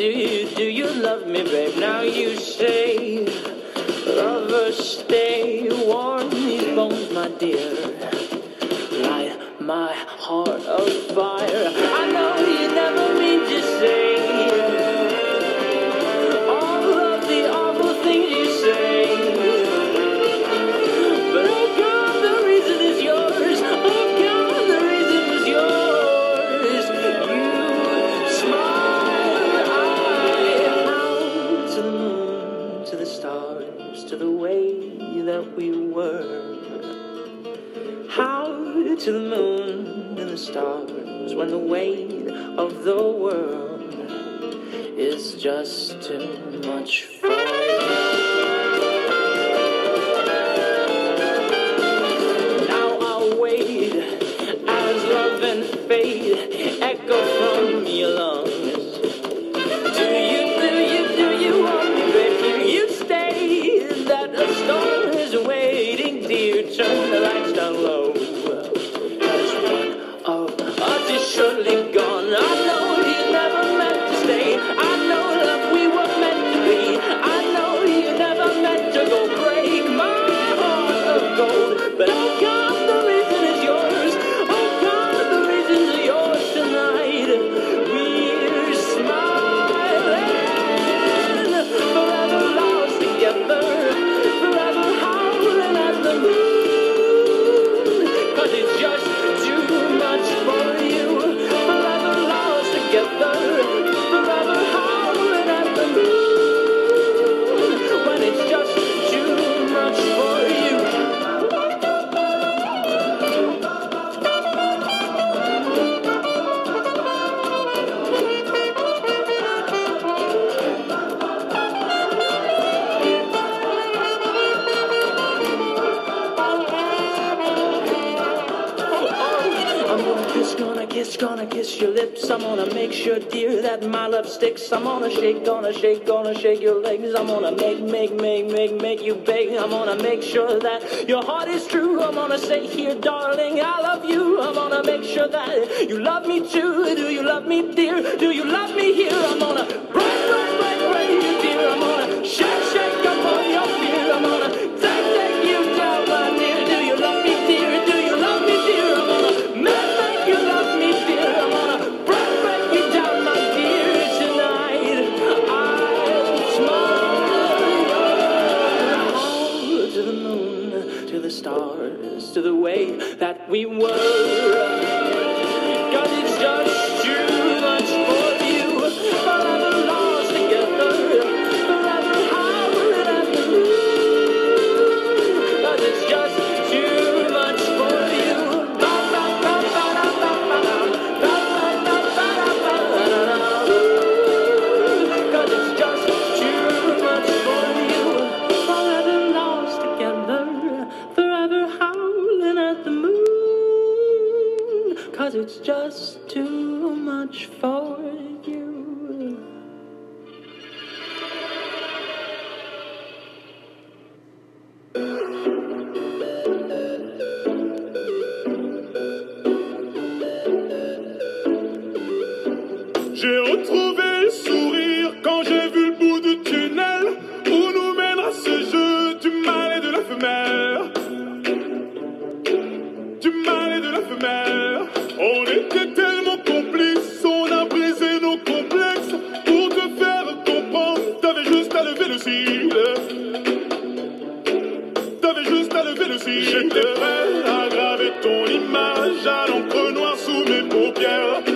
do you, do you love me, babe? Now you say, lover, stay warm these bones, my dear. Light my heart of fire. I know you to the moon and the stars when the weight of the world is just too much for you. Now I'll wait as love together, kiss, gonna kiss, gonna kiss your lips. I'm gonna make sure, dear, that my love sticks. I'm gonna shake, gonna shake, gonna shake your legs. I'm gonna make, make, make, make, make you beg. I'm gonna make sure that your heart is true. I'm gonna say here, darling, I love you. I'm gonna make sure that you love me too. Do you love me, dear? Do you love me here? I'm gonna break, break, break, break you, dear. I'm gonna shake, shake we were. Cause it's just too much for you. T'avais juste à lever le cil. J'étais prêt à graver ton image à l'encre noire sous mes paupières.